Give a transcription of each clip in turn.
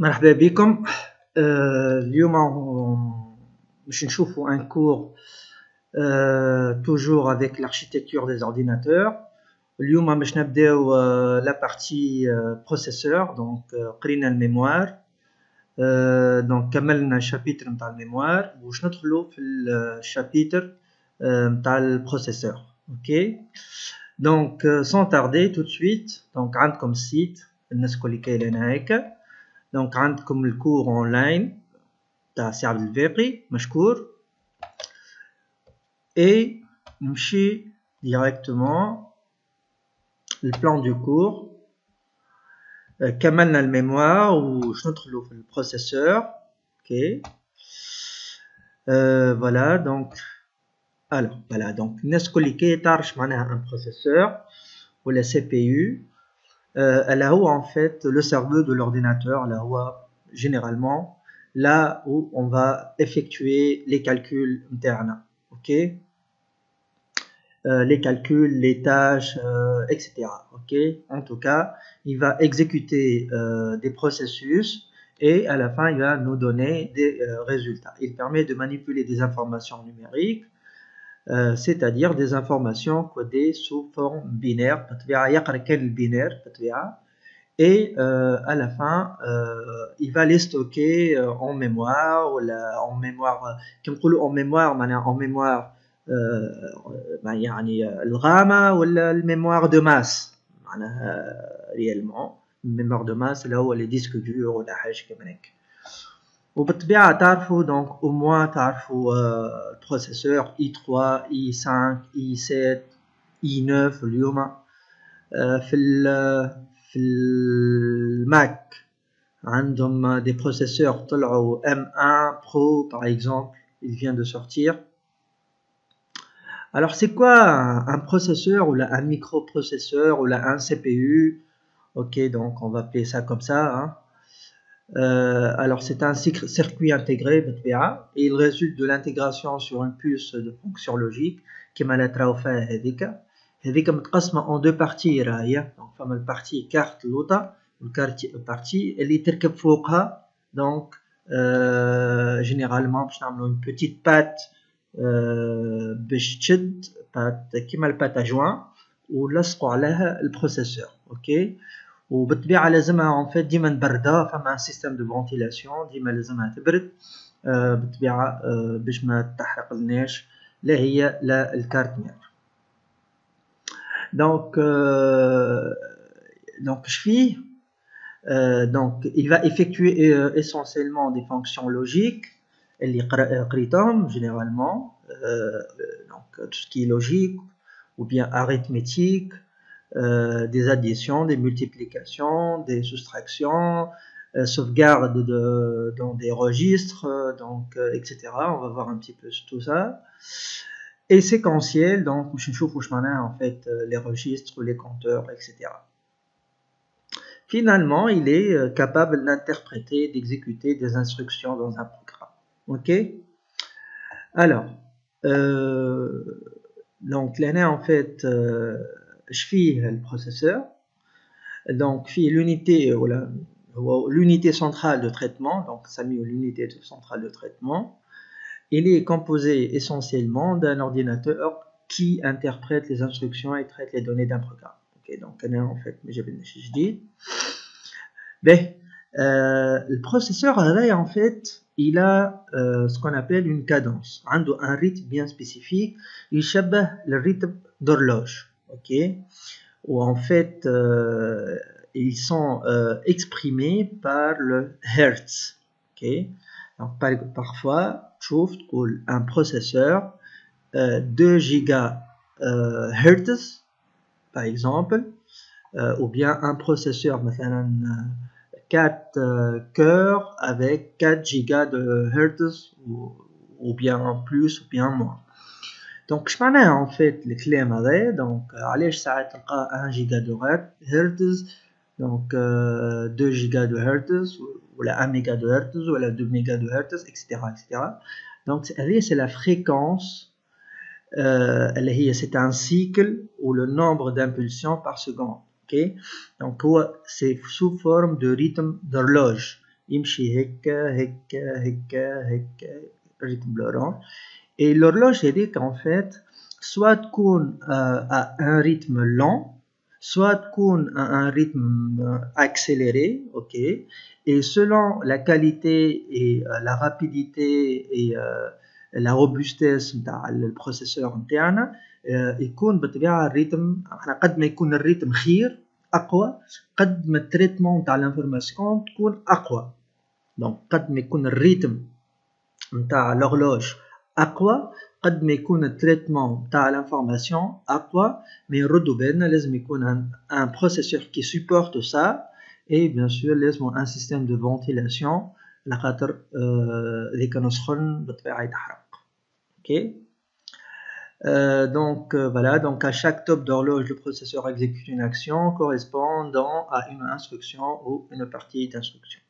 مرحبا بكم آه، اليوم باش نشوفوا ان كور توجور افيك l'architecture des ordinateurs اليوم باش نبداو لا بارتي بروسيسور دونك قرينا الميموار دونك كملنا الشابيتر نتاع الميموار واش ندخلوا في الشابيتر نتاع البروسيسور اوكي دونك سون تاردي تو سويت دونك عندكم السيت الناس الكل كاينه هكا دونك عندكم الكور اونلاين تاع سي عبد الفاقي مشكور اي نمشي ديريكتومون البلان دو كور كملنا الميموار وش ندخلو في البروسيسور اوكي فوالا دونك الوغ فوالا دونك الناس الكل كي تعرف معناها ان بروسيسور ولا سي بي يو Euh, elle a en fait le cerveau de l'ordinateur, là où généralement là où on va effectuer les calculs internes, ok? Euh, Les calculs, les tâches, euh, etc. Ok? En tout cas, il va exécuter euh, des processus et à la fin, il va nous donner des résultats. Il permet de manipuler des informations numériques euh, c'est-à-dire des informations codées sous forme binaire, et euh, à la fin, euh, il va les stocker en mémoire, ou la, en mémoire, comme en mémoire, en mémoire, bah, le RAM ou la mémoire de masse, réellement, mémoire de masse, là où les disques durs ou la hache comme وبالطبيعة تعرفوا دونك au moins تعرفوا البروسيسور i3 i5 i7 i9 اليوم في ال في الماك عندهم دي بروسيسور طلعوا M1 Pro par exemple il vient de sortir alors c'est quoi un, processeur ou là, un microprocesseur ou là, un CPU ok donc on va appeler ça comme ça hein. Euh, alors c'est un circuit intégré et il résulte de l'intégration sur une puce de fonction logique qui m'a فيها هذيك هذيك متقسمة en deux parties راهي donc فما البارتي كارت لوطا والبارتي اللي تركب فوقها donc euh, généralement باش نعملو une petite patte euh, باش تشد بات كيما البات اجوان ولصقوا عليها البروسيسور اوكي okay. وبالطبيعه لازمها ان فيت ديما نبردها فما سيستم دو فونتيلاسيون ديما لازمها تبرد آه بالطبيعه آه باش ما تحرق لناش لا هي لا الكارت مير دونك آه دونك اش فيه دونك il va effectuer euh, essentiellement des fonctions logiques اللي قريتهم généralement euh, donc tout ce qui est logique ou bien arithmétique Euh, des additions, des multiplications, des soustractions, euh, sauvegarde de, dans des registres, euh, donc, etc. On va voir un petit peu tout ça. Et séquentiel, donc, en fait, les registres, les compteurs, etc. Finalement, il est capable d'interpréter, d'exécuter des instructions dans un programme. Ok? Alors, donc, l'année, en fait, فيه البروسيسور donc فيه l'unité ولا هو l'unité centrale de traitement donc سميه l'unité centrale de traitement il est composé essentiellement d'un ordinateur qui interprète les instructions et traite les données d'un programme ok donc انا en fait ما جابلناش جديد باهي le processeur هذايا en fait il a euh, ce qu'on appelle une cadence عنده un rythme bien spécifique يشبه le rythme d'horloge ok où en fait euh, ils sont euh, exprimés par le hertz ok donc par, parfois trouve un processeur euh, 2 gigahertz par exemple ou bien un processeur مثلا 4 cœurs avec 4 gigas de hertz ou, ou bien plus ou bien moins دونك اش معناها en fait الكلام هذا دونك علاش ساعات تلقى 1 جيجا دو هرتز دونك 2 جيجا دو هرتز ولا 1 ميجا دو هرتز ولا 2 ميجا دو هرتز اكسيتيرا اكسيتيرا دونك هذه سي لا فريكونس اللي هي سي ان سيكل ou le nombre d'impulsions par seconde ok donc هو c'est sous forme de rythme d'horloge يمشي هكا هكا هكا هكا ريتم لورانج et l'horloge هذيك en fait soit تكون à un rythme lent soit تكون à un rythme accéléré ok et selon la qualité et la rapidité et la robustesse نتاع البروسيسور نتاعنا يكون بالطبيعه الريتم قد ما يكون الريتم خير اقوى قد ما التريتمون تاع لانفورماسيون تكون اقوى دونك قد ما يكون الريتم نتاع لوغلوج اقوى قد ما يكون التريتمون تاع لانفورماسيون اقوى مي نردو بالنا لازم يكون ان بروسيسور كي سوبورت سا اي بيان سور لازم ان سيستيم دو فونتيلاسيون لخاطر اذا كانوا سخن بالطبيعه يتحرق اوكي Euh, donc euh, voilà, donc à chaque top d'horloge, le processeur exécute une action correspondant à une instruction ou une partie d'instruction.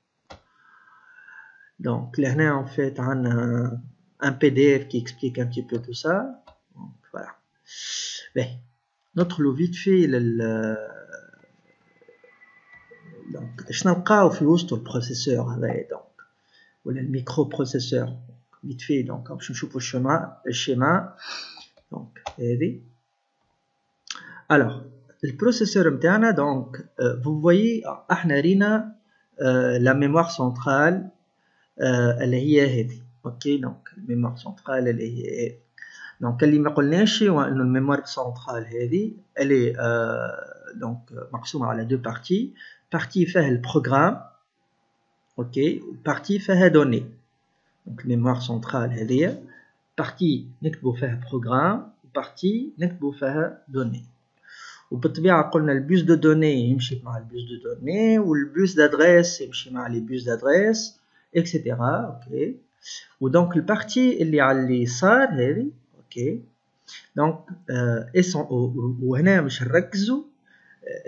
Donc là, en fait, on a un, PDF qui explique un petit peu tout ça. Voilà. Mais, notre lot vite fait, le, donc, je n'ai pas le processeur, donc, ou le microprocesseur, vite fait, donc, je suis le schéma, le schéma. Donc, alors, le processeur MTANA, donc, euh, vous voyez, euh, la mémoire centrale, euh, elle est Ok, donc, la mémoire centrale, elle est Donc, elle est une mémoire centrale, elle est donc, à la deux parties. Partie fait le programme, ok, partie fait la donnée. Donc, mémoire centrale, elle est partie نكتبوا فيها بروغرام وبارتي نكتبوا فيها دوني وبالطبيعة قلنا البوس دو دوني يمشي مع البوس دو دوني والبوس دادريس يمشي مع لي بوس دادريس اكسيتيرا اوكي ودونك البارتي اللي على اليسار هذه اوكي دونك آه وهنا باش نركزوا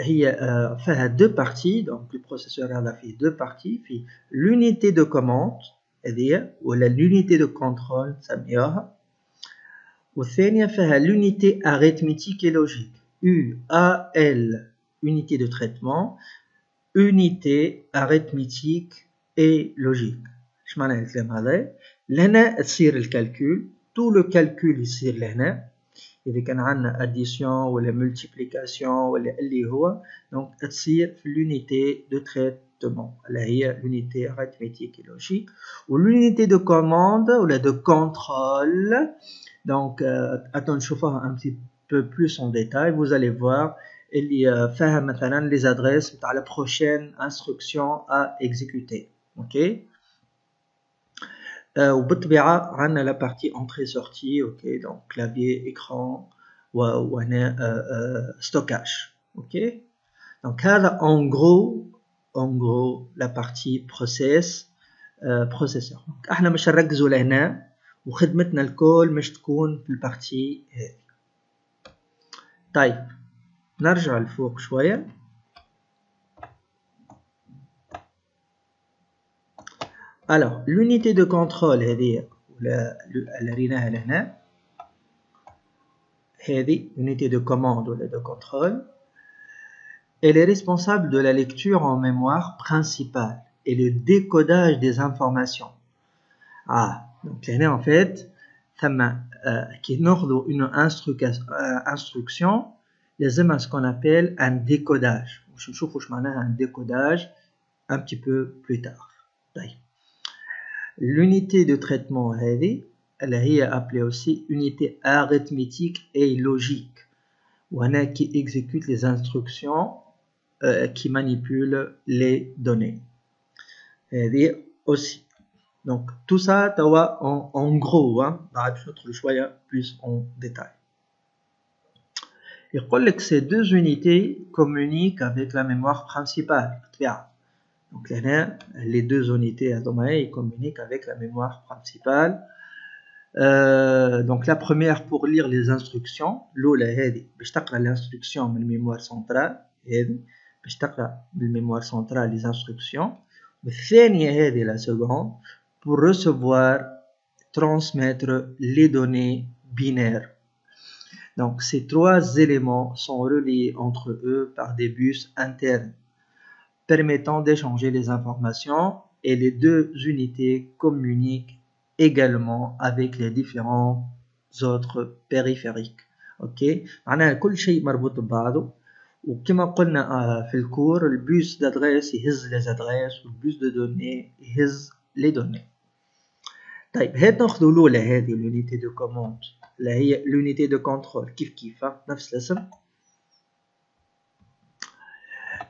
هي آه فيها دو بارتي دونك البروسيسور هذا فيه دو بارتي فيه لونيتي دو كوموند هذه ولا l'unité de contrôle نسميوها والثانية فيها l'unité arithmétique et logique U A L unité de traitement unité arithmétique et logique اش معنى الكلام هذا لهنا تصير الكالكول تو لو كالكول يصير لهنا اذا كان عندنا اديسيون ولا ملتيبليكاسيون ولا اللي هو دونك تصير في l'unité de traitement l'unité arithmétique et logique ou l'unité de commande ou la de contrôle donc euh, attends je vais un petit peu plus en détail vous allez voir il y a les adresses à la prochaine instruction entrée sortie ok donc clavier écran ou, ou euh, euh, stockage ok donc là en gros en gros la partie process euh, processeur donc احنا مش هنركزوا لهنا وخدمتنا الكل مش تكون في البارتي هذه طيب نرجع لفوق شوية alors l'unité de contrôle هذه اللي ريناها لهنا هذه unité de commande ولا de contrôle Elle est responsable de la lecture en mémoire principale et le décodage des informations. Ah, donc là, en fait, qui est une instruction, les à ce qu'on appelle un décodage. Je vais un décodage un petit peu plus tard. L'unité de traitement, elle est appelée aussi unité arithmétique et logique, qui exécute les instructions euh, qui manipule les données. Et aussi. Donc tout ça, en, en gros, hein, notre choix plus en détail. Il que ces deux unités communiquent avec la mémoire principale. Donc les deux unités ils communiquent avec la mémoire principale. Euh, donc la première pour lire les instructions, l'oula l'instruction de la mémoire centrale, باش تقرا بالميموار سنترال لي انستركسيون والثانيه هذه لا سكوند pour recevoir transmettre les données binaires donc ces trois éléments sont reliés entre eux par des bus internes permettant d'échanger les informations et les deux unités communiquent également avec les différents autres périphériques ok معناها كل شيء مربوط ببعضه وكما قلنا في الكور البوس d'adresse يهز les adresses والبوس de données يهز les données طيب هات ناخذ الاولى هذه l'unité de commande اللي هي l'unité de contrôle كيف كيف نفس الاسم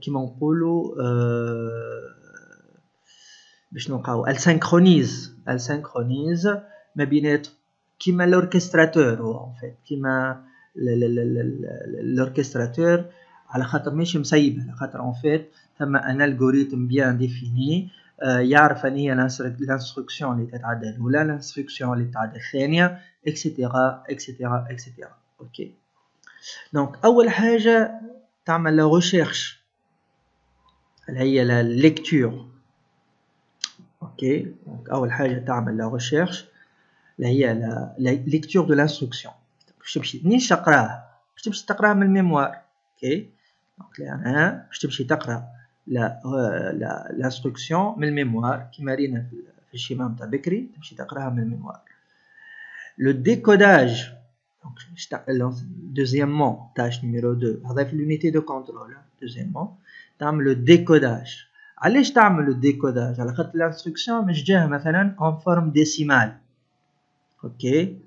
كيما نقولوا باش نلقاو elle synchronise ما بينات كيما l'orchestrateur هو en fait كيما l'orchestrateur على خاطر ماشي مسيب على خاطر en fait ثم ان الجوريثم بيان ديفيني يعرف أن هي الانستركسيون اللي تتعدى الأولى الانستركسيون اللي تتعدى الثانية اكسيتيرا اكسيتيرا اكسيتيرا أوكي دونك أول حاجة تعمل لا ريشيرش هي لا ليكتور اوكي دونك اول حاجه تعمل لا ريشيرش اللي هي لا ليكتور دو لانستركسيون باش تمشي منين تقراه باش تمشي تقراه من الميموار اوكي دونك انا باش تمشي تقرا لا لا لانستركسيون من الميموار كيما رينا في الشيما نتاع بكري تمشي تقراها من الميموار لو ديكوداج دونك دوزيامون تاش نيميرو 2 هذا في لونيتي دو كونترول دوزيامون تعمل لو ديكوداج علاش تعمل لو ديكوداج على خاطر الانستركسيون مش جاها مثلا اون فورم ديسيمال اوكي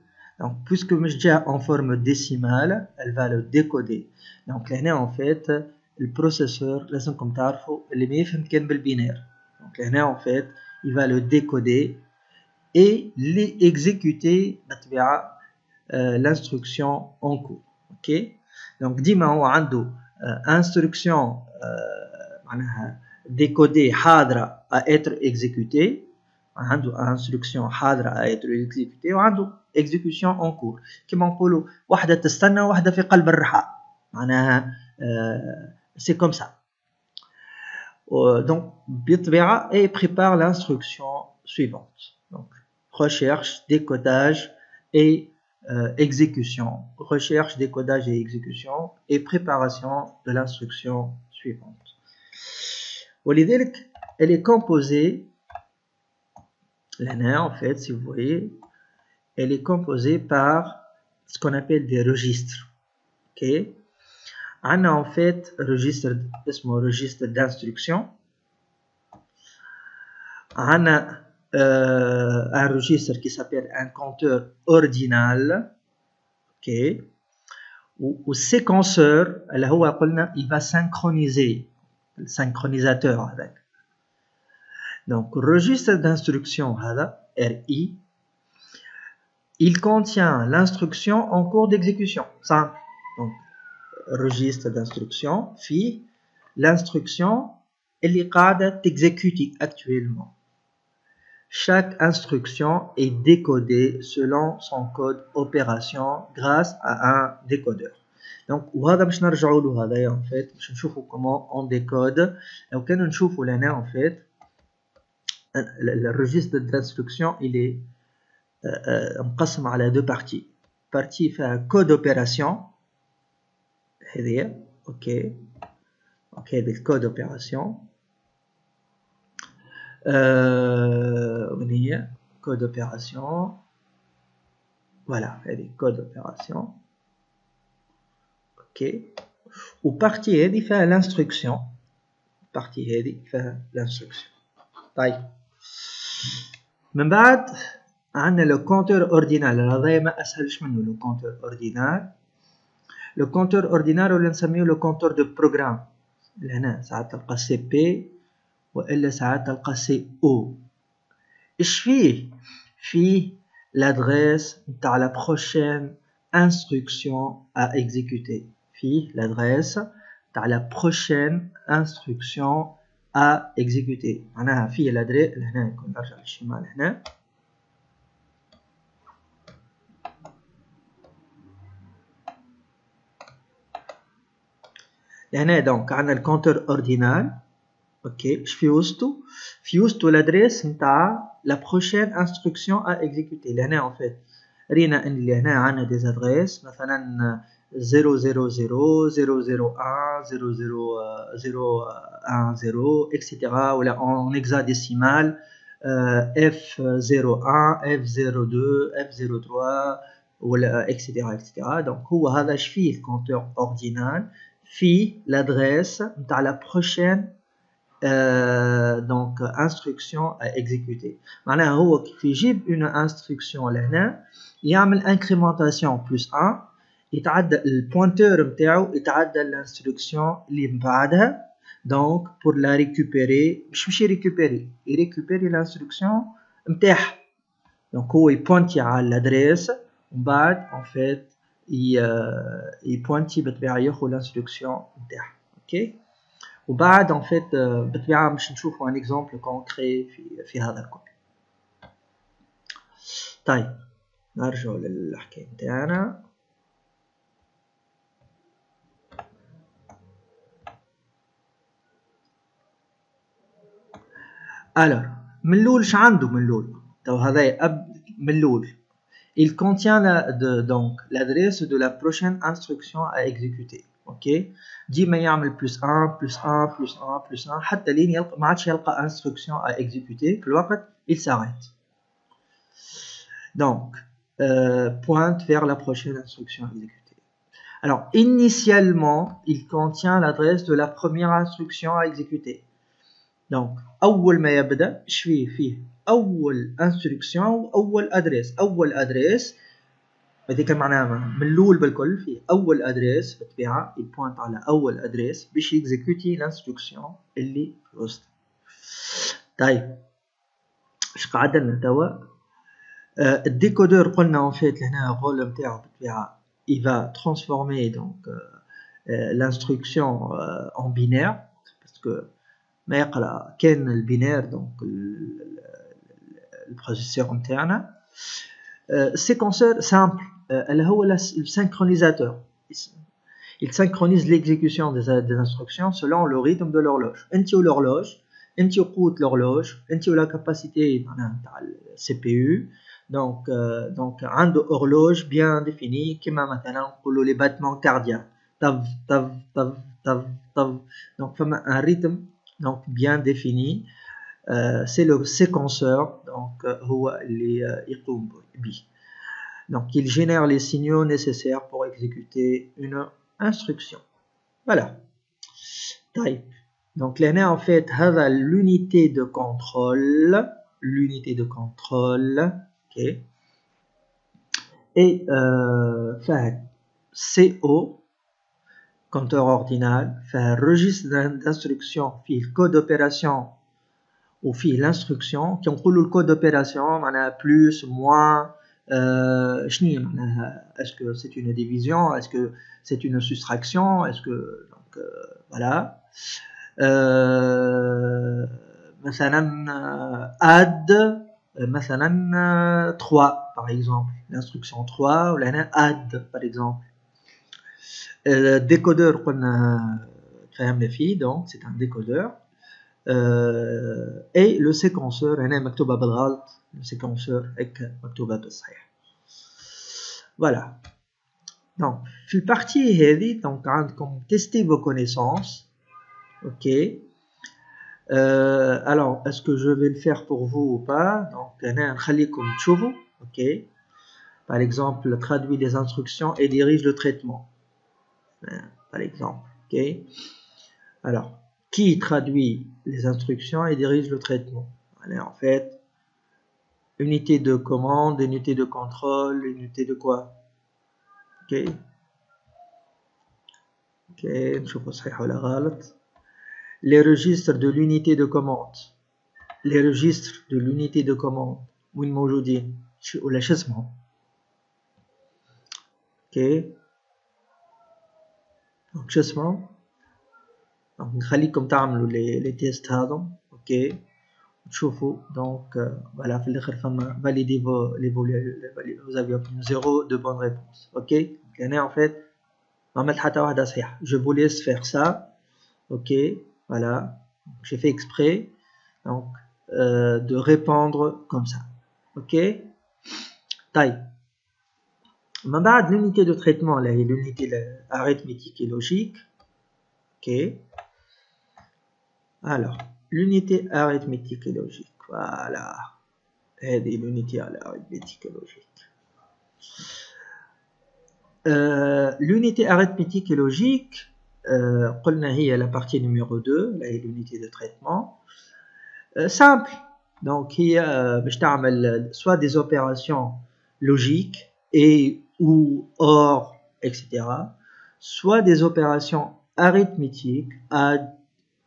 Donc, puisque déjà en forme décimale, elle va le décoder. Donc, là, en fait, le processeur, là, comme تعرفوا اللي ما يفهم كان بالبينير. Donc, là, en fait, il va le décoder et l'exécuter بطبيعة l'instruction en cours. OK? Donc, ديما هو عنده instruction معناها décodée حاضرة à être exécutée. عنده instruction حاضرة à être exécutée وعنده exécution en cours كما نقولوا واحدة تستنى واحدة في قلب الرحى معناها سي كوم سا donc بالطبيعة et prépare l'instruction suivante donc recherche décodage et euh, exécution recherche décodage et exécution et préparation de l'instruction suivante ولذلك elle est composée l'ANA en fait si vous voyez elle est composée par ce qu'on appelle des registres. Ok On a en fait registre, registre d'instruction. On a euh, un registre qui s'appelle un compteur ordinal. Ok Ou séquenceur, il va synchroniser synchronisateur avec. Donc, registre d'instruction, RI, il contient l'instruction en cours d'exécution. Simple. Donc, registre d'instruction, fi, l'instruction, elle est exécutée actuellement. Chaque instruction est décodée selon son code opération grâce à un décodeur Donc, وهذا باش نرجعوا له هذايا en fait باش نشوفوا comment on décode لو كان نشوفوا لنا en fait le registre d'instruction il est مقسم على دو بارتي بارتي فيها كود اوبيراسيون هذه اوكي اوكي هذه الكود اوبيراسيون وين هي كود اوبيراسيون فوالا هذه كود اوبيراسيون اوكي وبارتي هذه فيها لانستركسيون بارتي هذه فيها لانستركسيون طيب من بعد عندنا لو كونتور اوردينال هذا ما اسهلش منه لو كونتور اوردينال لو كونتور اوردينال ولا نسميه لو كونتور دو بروغرام لهنا ساعات تلقى سي بي والا ساعات تلقى سي او اش فيه فيه l'adresse نتاع لا بروشين instruction à exécuter فيه l'adresse نتاع لا بروشين instruction à exécuter معناها في l'adresse لهنا نكون نرجع للشمال هنا لهنا دونك عندنا الكونتور اوردينال اوكي اش في وسطو في وسطو l'adresse نتاع la prochaine instruction à exécuter لهنا en fait رينا ان اللي هنا عندنا دي ادريس مثلا 000 001 00010 etc ولا en hexadécimal F01 F02 F03 ولا etc etc donc هو هذا اش فيه الكونتور اوردينال فيه l'adresse نتاع la prochaine euh, donc instruction à exécuter معناها هو كيف يجيب une instruction لهنا يعمل incrémentation plus 1 يتعدى البوينتور نتاعو يتعدى الانستركسيون اللي من بعدها دونك بور لا ريكوبيري مش مش ريكوبيري يريكوبيري الانستركسيون نتاعها دونك هو يبوينتي على الادريس ومن بعد اون فيت يبوينتي بالطبيعه ياخذ الانستركسيون نتاعها اوكي وبعد اون فيت بالطبيعه باش نشوفوا ان اكزومبل كونكري في في هذا الكل طيب نرجع للحكايه نتاعنا Alors, من الاول ش عنده من الاول تو هذا اب من الاول il contient la, de, donc l'adresse de la prochaine instruction à exécuter ok ديما يعمل plus 1 plus 1 plus 1 plus 1 حتى لين يلقى ما عادش يلقى instruction à exécuter في الوقت il s'arrête donc euh, pointe vers la prochaine instruction à exécuter alors initialement il contient l'adresse de la première instruction à exécuter دونك أول ما يبدأ إيش فيه؟ فيه أول انستركسيون واول ادريس أول ادريس هذيك معناها من الأول بالكل. فيه أول ادريس بالطبيعه يبوينت على أول ادريس باش يكزيكوتي الانستركسيون اللي في طيب اش قعد توا؟ آه الديكودور قلنا اون فيت هنا الرول نتاعو بالطبيعه transformer donc euh, euh, l'instruction euh, en binaire. Parce que ما يقرا كان البينير دونك البروسيسور نتاعنا السيكونسور سامبل اللي هو السynchroniseur il synchronise l'exécution des, des instructions selon le rythme de l'horloge انت l'horloge انت قوة l'horloge انت la capacité معناها نتاع السي بي يو دونك دونك عنده horloge bien définie كما مثلا نقولوا لي باتمون كاردياك طف طف طف طف طف دونك فما ان ريتم donc bien défini. Euh, c'est le séquenceur donc euh, euh, donc il génère les signaux nécessaires pour exécuter une instruction. Voilà. Type. Donc là en fait a l'unité de contrôle l'unité de contrôle ok. Et euh, CO compteur ordinal fait un registre d'instruction fait le code d'opération ou fait l'instruction qui on le code d'opération معناها plus moins euh, est-ce que c'est une division est-ce que c'est une soustraction est-ce que donc euh, voilà euh, مثلا add مثلا 3 par exemple l'instruction 3 ou là add par exemple الديكودور قلنا فهمنا فيه دونك سي ان ديكودور اي لو سيكونسور هنا مكتوبه بالغلط لو سيكونسور هيك مكتوبه بالصحيح فوالا دونك في البارتي هذه دونك عندكم تيستي فو كونيسونس اوكي Euh, alors, est-ce que je vais le faire pour vous ou pas Donc, نخليكم تشوفوا, ok. Par exemple, traduit les instructions et dirige le traitement. par exemple. ok Alors, qui traduit les instructions et dirige le traitement Allez, En fait, unité de commande, unité de contrôle, unité de quoi Ok Ok, نشوفوا صحيح ولا غلط Les registres de l'unité de commande. Les registres de l'unité de commande. وين موجودين؟ ولا شو اسمهم؟ Ok Donc, شو اسمه دونك نخليكم تعملوا لي لي تيست هذم اوكي تشوفوا دونك فوالا في الاخر فما فاليدي فو لي vous avez obtenu zéro de bonne réponse اوكي هنا en fait ما عملت حتى واحده صحيحه je vous laisse faire ça ok voilà j'ai fait exprès donc euh, de répondre comme ça ok طيب من بعد l'unité de traitement, là, est l'unité arithmétique et logique. OK. Alors, l'unité arithmétique et logique. Voilà. Elle est l'unité arithmétique et logique. Euh, l'unité arithmétique et logique, euh, est la partie numéro 2, là est l'unité de traitement. Euh, simple. Donc, il y a, soit des opérations logiques et ou or, etc., soit des opérations arithmétiques, add,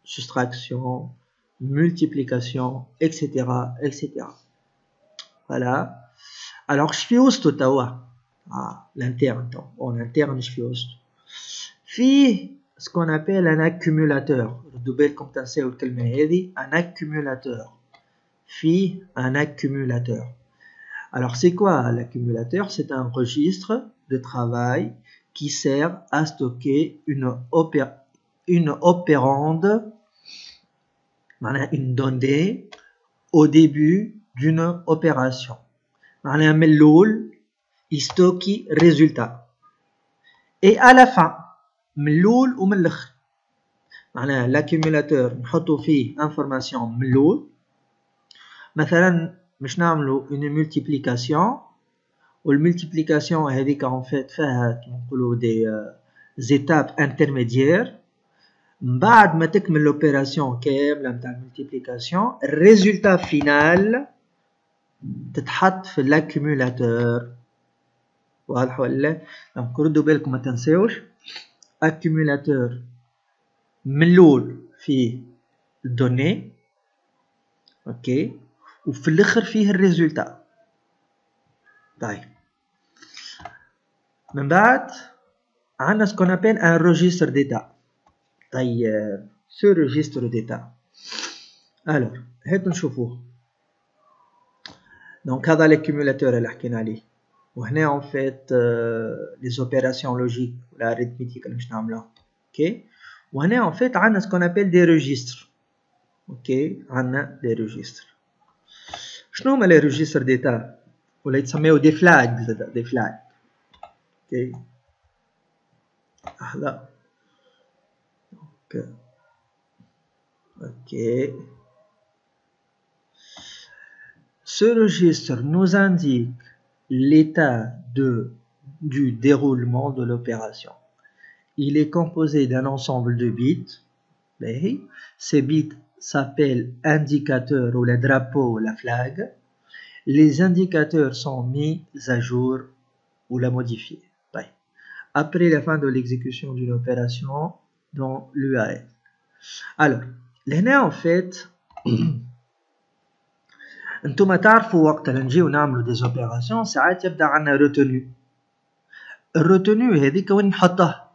soustraction, multiplication, etc., etc. Voilà. Alors, je suis ouest Ottawa. Ah, l'interne. En interne, je suis ouest. Fi, ce qu'on appelle un accumulateur. Double comme un accumulateur. Fi, un accumulateur. alors c'est quoi l'accumulateur c'est un registre de travail qui sert à stocker une, opé une opérande une donnée au début d'une opération معناها من الأول يستوكي résultat et à la fin من الاول ومن الاخر معناها لاكيميلاتور نحطو فيه انفورماسيون من الاول مثلا باش نعملو اون مولتيبليكاسيون والمولتيبليكاسيون هذيك اون فيت فيها كيما نقولو دي زيتاب انترميديير من بعد ما تكمل لوبيراسيون كاملة نتاع المولتيبليكاسيون الريزولتا فينال تتحط في لاكيميلاتور واضح ولا دونك ردوا بالكم ما تنساوش accumulateur من الاول فيه الدوني اوكي وفي الآخر فيه الريزولتا طيب. من بعد عندنا سكون ابل ان روجيستر ديتا طيب. سو روجيستر ديتا الوغ هاتو نشوفوه دونك هذا l'accumulateur اللي حكينا عليه. وهنا en fait euh, les opérations logiques l'arithmétique اللي باش نعملوها أوكي وهنا en fait عندنا qu'on appelle des registres. أوكي عندنا des registres. شنو هما les registres ديتا ولا يتسميو دي فلاج زادا دي فلاج اوكي لحظة اوكي اوكي Ce registre nous indique l'état de, du déroulement de l'opération. Il est composé d'un ensemble de bits. Ces bits s'appellent indicateurs ou les drapeaux ou la flag. Les indicateurs sont mis à jour ou la modifiés. Après la fin de l'exécution d'une opération dans l'UAL. Alors, là en fait, انتم تعرفوا وقت اللي نجيو نعملو دي زوبيراسيون ساعات يبدا عندنا روتوني الروتوني هذيك وين نحطها تا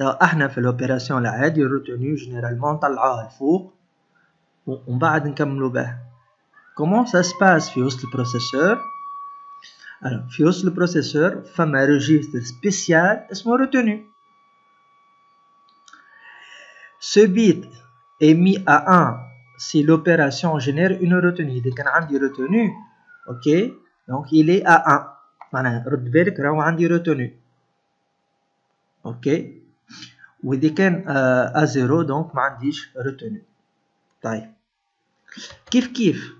احنا في الاوبيراسيون العادي الروتوني جينيرالمون نطلعوها الفوق ومن بعد نكملو به كومون سا سباس في وسط البروسيسور alors في وسط البروسيسور فما ريجيستر سبيسيال اسمه روتوني ce bit est mis à 1 si l'opération génère une retenue dès qu'on a une retenue ok donc il est à 1 معناها رد بالك راهو عندي retenue ok واذا كان à 0 donc ما عنديش retenue طيب كيف كيف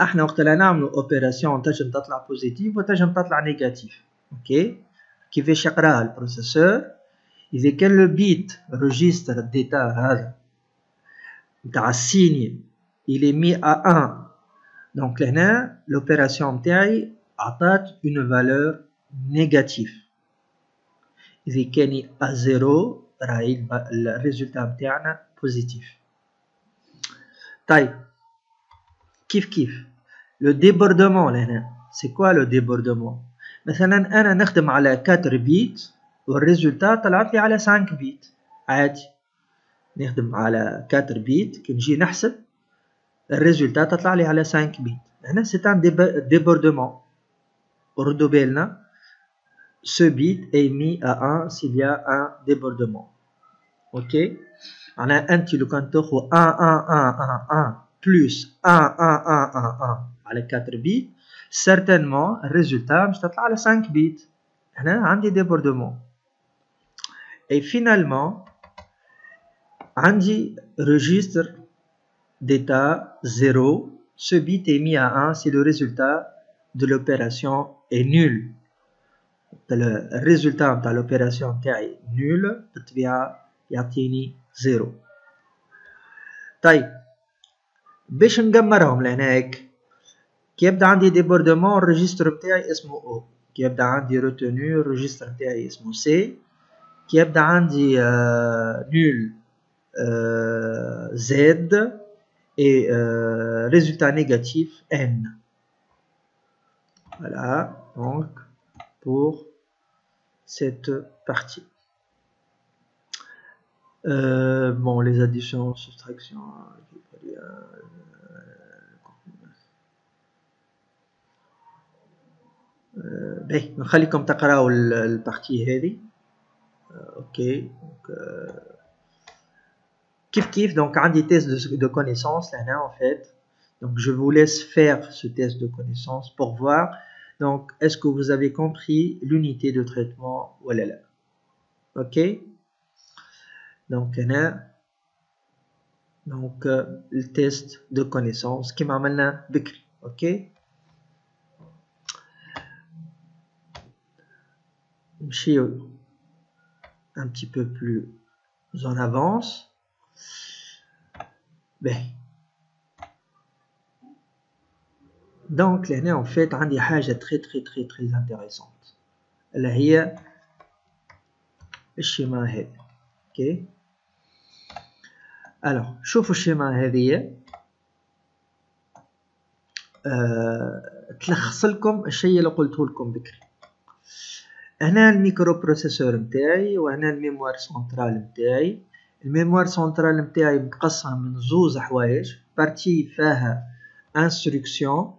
احنا وقت اللي نعملو اوبيراسيون تنجم تطلع بوزيتيف وتنجم تطلع نيجاتيف اوكي كيفاش يقراها البروسيسور اذا كان لو بيت ريجستر الداتا هذا نتاع السيني il est mis à 1 donc هنا l'opération نتاعي عطات une valeur négative إذا كان à 0 راهي الريزولتا نتاعنا بوزيتيف طيب كيف كيف؟ لو ديبوردمون لهنا سي كوا لو ديبوردمون مثلا أنا نخدم على 4 بيت والريزولتا طلعت لي على 5 بيت عادي. نخدم على 4 بيت كي نجي نحسب. الريزولتا تطلع لي على 5 بيت هنا سي ان ديبوردمون ردوا بالنا. ce bit est mis à 1 s'il y a un débordement ok معناها انت لو كان تاخذ 1 1 1 1 1 بلس 1 1 1 1 1 على 4 بيت certainement الريزولتا مش تطلع على 5 بيت هنا عندي ديبوردمون et finalement عندي registre d'état 0 ce bit est mis à 1 si le résultat de l'opération est nul le résultat de l'opération est nul بالطبيعة يعطيني 0 طيب باش نقمرهم لهناك كي يبدا عندي ديبوردمون الريجستر بتاعي اسمه او كي يبدا عندي روتونو الريجستر بتاعي اسمه سي كي يبدا عندي نول زد et euh, résultat négatif n. Voilà, donc pour cette partie. Euh, bon, les additions, soustractions, باهي نخليكم تقراو البارتي هذه اوكي Kif kif, donc un des tests de, de connaissance là en fait. Donc je vous laisse faire ce test de connaissance pour voir. Donc est-ce que vous avez compris l'unité de traitement voilà là. OK Donc là donc euh, le test de connaissance qui m'a maintenant décrit. OK un petit peu plus en avance. باهي دونك لهنا en fait عندي حاجة تري تري تري تري انتريسونت اللي هي الشيما هذه. أوكي الوغ شوفوا الشيما هذه. أه تلخص لكم الشيء اللي قلته لكم بكري. هنا الميكرو بروسيسور نتاعي وهنا الميموار سنترال نتاعي الميموار سنترال نتاعي متقسم من زوز حوايج. بارتي فيها انستركسيون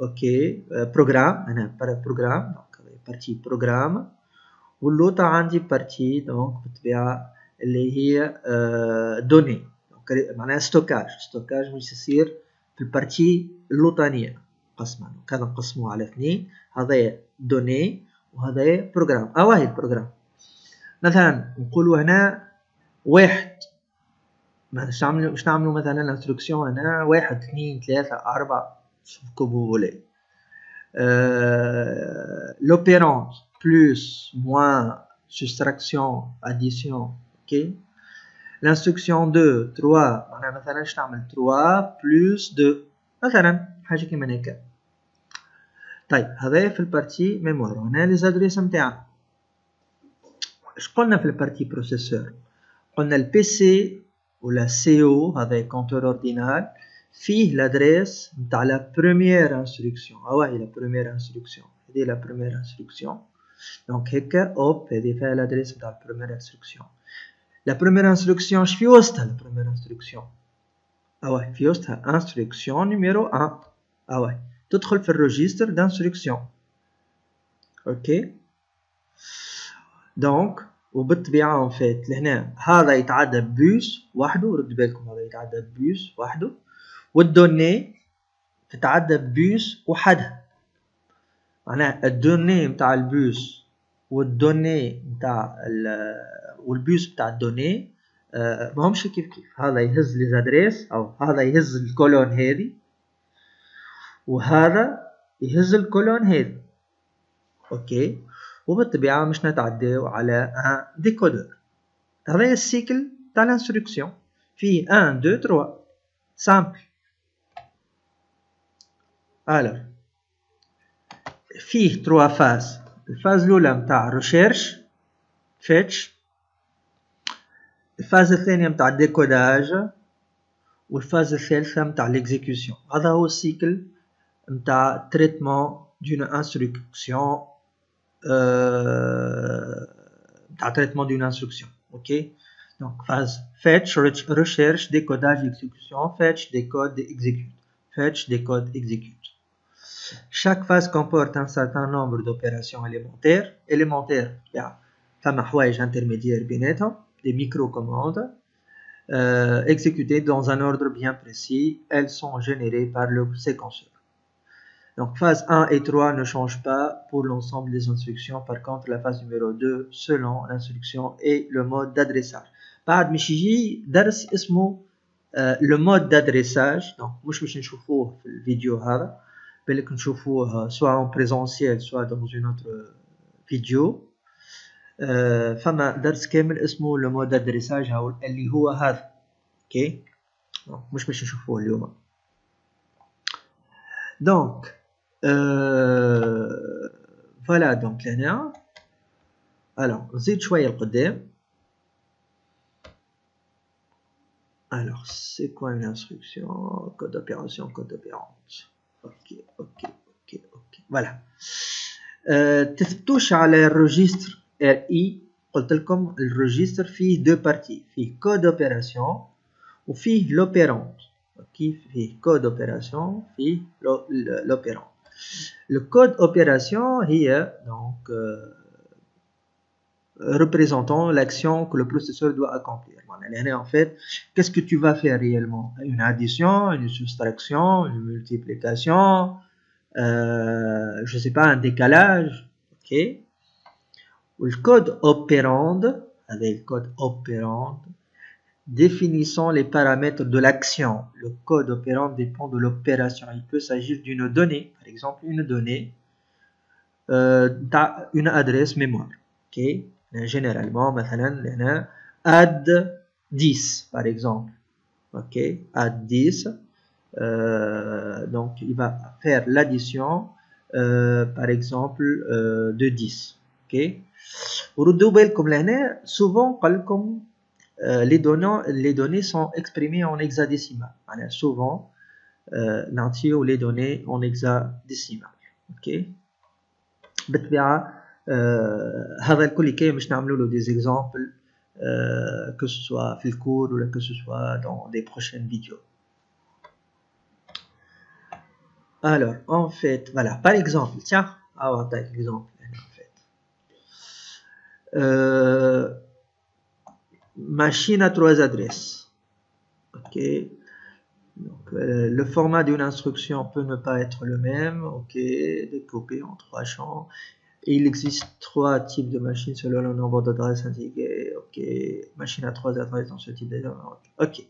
أوكي بروغرام أنا بروغرام دونك بارتي بروغرام واللوطا عندي بارتي دونك بالطبيعه اللي هي دوني دونك معناها ستوكاج ستوكاج مش يصير في البارتي اللوطانيه قسما كذا نقسموه على اثنين هذا دوني وهذا بروغرام اواهي البروغرام مثلا نقولوا هنا واحد باش نعملو مثلا انستركسيون هنا واحد اثنين ثلاثة أربعة شوفكو بولي لوبيرونت بلوس موان سوستراكسيون اديسيون اوكي l'instruction 2 3 معناها مثلا باش نعمل 3 بلوس 2 مثلا حاجة كيما هكا طيب هذايا في البارتي ميموار هنا لي زادريس نتاعنا اش قلنا في البارتي بروسيسور قلنا البي سي ولا سي او هذا كونتور اوردينال فيه لادريس نتاع لا بروميير انستركسيون ها هي لا بروميير انستركسيون هذه لا بروميير انستركسيون دونك هكا اوب هذه فيها لادريس نتاع البروميير انستركسيون لا بروميير انستركسيون اش في وسطها لا بروميير انستركسيون ها في وسطها انستركسيون نيميرو 1 ها تدخل في الريجستر دانستركسيون اوكي دونك وبالطبيعة اون فيت لهنا هذا يتعدى ببوس وحده رد بالكم هذا يتعدى ببوس وحده والدوني تتعدى ببوس وحدها. معناها الدوني متاع البوس والدوني متاع والبوس متاع الدوني آه ما همش كيف كيف. هذا يهز لي زادريس أو هذا يهز الكولون هذه وهذا يهز الكولون هذه أوكي؟ وبالطبيعة مش نتعداو على ان ديكودر هذا السيكل تاع الانستركسيون فيه ان دو تروا سامبل الوغ فيه تروا فاز الفاز الاولى متاع ريشيرش فيتش الفاز الثانية متاع الديكوداج والفاز الثالثة متاع ليكزيكسيون هذا هو السيكل متاع تريتمون دون انستركسيون تاع تريتمون دون انستركسيون اوكي Donc, phase fetch, recherche, décodage, exécution, fetch, décode, exécute. Fetch, décode, exécute. Chaque phase comporte un certain nombre d'opérations élémentaires. Élémentaires, il y a intermédiaires des micro-commandes euh, exécutées dans un ordre bien précis. Elles sont générées par le séquenceur. Donc phase 1 et 3 ne changent pas pour l'ensemble des instructions. Par contre, la phase numéro 2 selon l'instruction et le mode d'adressage. بعد مش يجي درس اسمه le mode d'adressage donc مش باش نشوفوه في الفيديو هذا بالك نشوفوه soit en présentiel soit dans une autre vidéo فما درس كامل اسمه le mode d'adressage اللي هو هذا اوكي مش باش نشوفوه اليوم دونك فوالا دونك لهنا الوغ نزيد شويه القدام Alors, c'est quoi une instruction Code d'opération, code d'opérante. Ok, ok, ok, ok. Voilà. تثبتوش على الريجستر ار اي قلت لكم الريجستر فيه دو بارتي فيه كود اوبيراسيون وفيه لوبيرونت كيف فيه كود اوبيراسيون فيه لوبيرونت الكود اوبيراسيون هي دونك représentant l'action que le processeur doit accomplir. En fait, qu'est-ce que tu vas faire réellement? Une addition, une soustraction, une multiplication, euh, je ne sais pas, un décalage? ok Le code opérande, avec le code opérande, définissant les paramètres de l'action. Le code opérande dépend de l'opération. Il peut s'agir d'une donnée, par exemple une donnée, euh, une adresse mémoire. ok généralement مثلا add 10 par exemple ok add 10 euh, donc il va faire l'addition euh, par exemple euh, de 10 ok وردوا بالكم لهنا souvent قال لكم les données les données sont exprimées en hexadécimal يعني souvent نعطيو les données en hexadécimal ok بالطبيعه هذا الكل كي باش نعملوا له دي زيكزامبل que ce soit في الكور ولا que ce soit dans des prochaines vidéos alors en fait voilà par exemple tiens on va un exemple en fait euh, machine à trois adresses ok donc, euh, le format d'une instruction peut ne pas être le même, ok, découpé en trois champs il existe trois types de machines selon le nombre d'adresses indiquées. Ok, machine à trois adresses dans ce type d'adresse. Ok.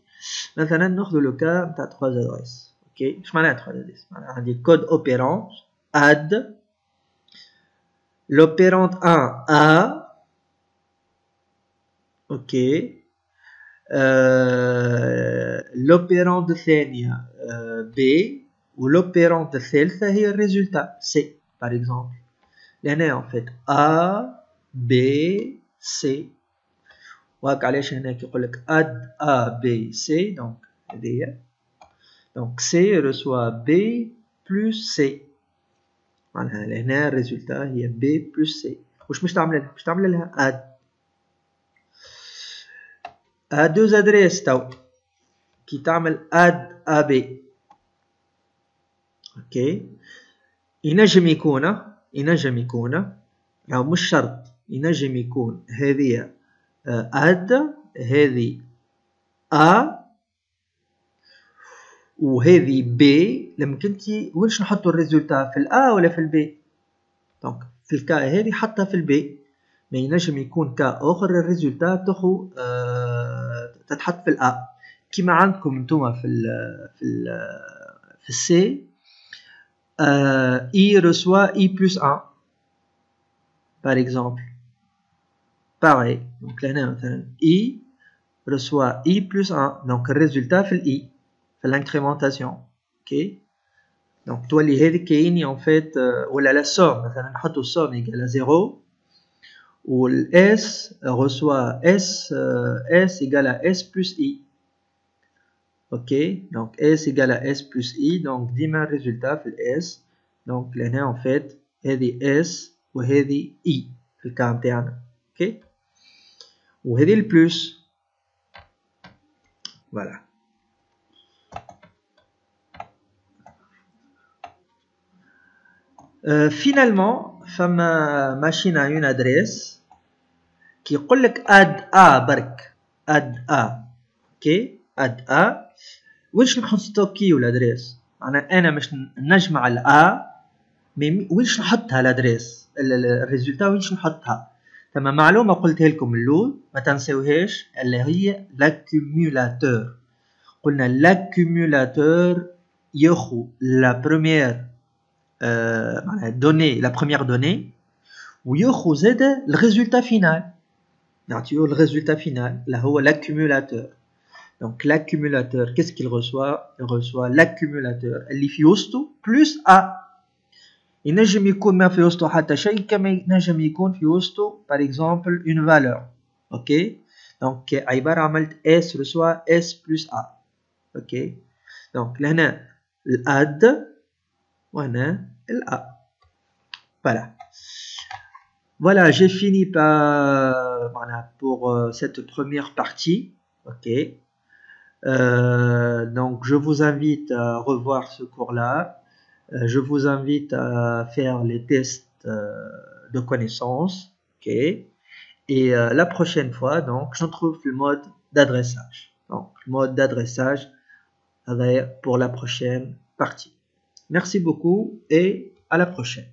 Maintenant, nous le cas de trois adresses. Ok, je m'en ai trois adresses. On dit code opérant, add, l'opérante 1 A, ok, euh, l'opérante ثانية B, ou l'opérante ثالثة هي résultat C, par exemple. لهنايا اون فيت ا بي سي وهاك علاش هنا كيقول لك اد ا بي سي دونك هذه هي. دونك سي رسوا بي بلس سي معناها لهنا الريزولتا هي بي بلس سي واش باش تعمل؟ لها باش تعمل لها اد اد دوز ادريس تو كي تعمل اد ا بي أوكي ينجم يكون ينجم يكون أو مش شرط ينجم يكون هذه أد هذه أ وهذه بي لما كنتي وينش نحطوا الريزولتا في الأ ولا في البي دونك في الكا هذه حطها في البي ما ينجم يكون كا آخر الريزولتا تخو آه تتحط في الأ كيما عندكم انتوما في ال في ال في السي euh, i reçoit i plus 1 par exemple pareil donc là i reçoit i plus 1 donc le résultat fait i fait l'incrémentation ok donc toi les هذه en fait ou la somme مثلا نحطوا somme égale à 0 ou s reçoit s s égale à s plus i ok donc s égale à s plus i donc ديما résultat في s donc لهنا en fait هذه s وهذه i في الكام تاعنا ok وهذه البلس Voilà. Euh, finalement, femme machine a une adresse qui dit add a bark add a ok add a واش نحط ستوكي l'adresse أنا أنا مش نجمع الا مي وينش نحطها الادريس الريزولتا وينش نحطها؟ تمام معلومة قلتها لكم اللول ما تنساوهاش اللي هي لاكومولاتور قلنا لاكومولاتور ياخذ لا بروميير معناها دوني لا بروميير دوني وياخذ زاد الريزولتا فينال نعطيو الريزولتا فينال اللي هو لاكومولاتور Donc l'accumulateur, qu'est-ce qu'il reçoit Il reçoit l'accumulateur اللي في وسطه plus A. ينجم يكون ما في وسطه حتى شيء كما ينجم يكون في وسطه par exemple une valeur. OK Donc عبارة عملت S reçoit S plus A. OK Donc لهنا الاد وهنا الA. Voilà. Voilà, j'ai fini par, voilà, pour euh, cette première partie. OK Euh, donc, je vous invite à revoir ce cours-là. Euh, je vous invite à faire les tests euh, de connaissances. ok? Et la prochaine fois, donc, je trouve le mode d'adressage. Donc, mode d'adressage pour la prochaine partie. Merci beaucoup et à la prochaine.